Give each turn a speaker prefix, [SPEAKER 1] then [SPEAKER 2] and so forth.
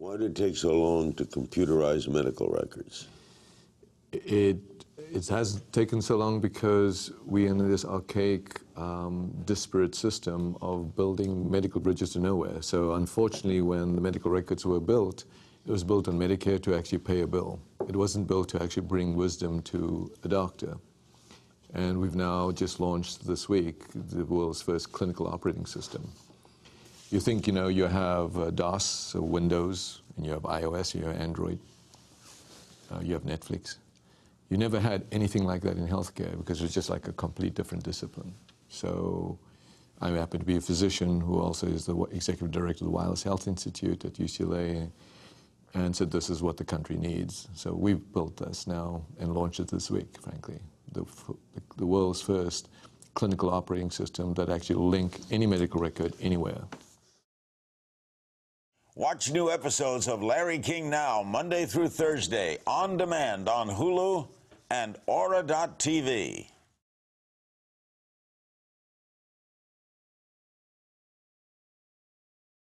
[SPEAKER 1] Why did it take so long to computerize medical records?
[SPEAKER 2] It, it has taken so long because we are in this archaic, um, disparate system of building medical bridges to nowhere. So unfortunately, when the medical records were built, it was built on Medicare to actually pay a bill. It wasn't built to actually bring wisdom to a doctor. And we've now just launched this week the world's first clinical operating system. You think, you know, you have uh, DOS, so Windows, and you have iOS, you have Android, uh, you have Netflix. You never had anything like that in healthcare because it was just like a complete different discipline. So I happen to be a physician who also is the executive director of the Wireless Health Institute at UCLA and said this is what the country needs. So we've built this now and launched it this week, frankly. The, the world's first clinical operating system that actually link any medical record anywhere.
[SPEAKER 3] Watch new episodes of Larry King Now, Monday through Thursday, on demand on Hulu and Ora.tv.